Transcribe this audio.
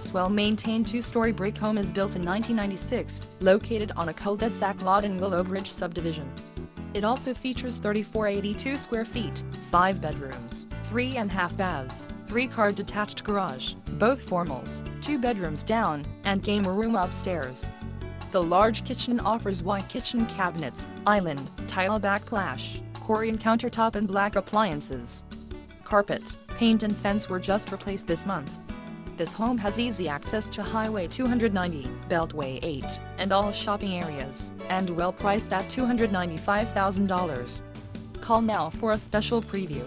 This well-maintained two-story brick home is built in 1996, located on a cul-de-sac lot in Willow Willowbridge subdivision. It also features 3482 square feet, 5 bedrooms, 3 and half baths, 3-car detached garage, both formals, 2 bedrooms down, and game room upstairs. The large kitchen offers white kitchen cabinets, island, tile backsplash, Corian countertop and black appliances. Carpet, paint and fence were just replaced this month. This home has easy access to Highway 290, Beltway 8, and all shopping areas, and well priced at $295,000. Call now for a special preview.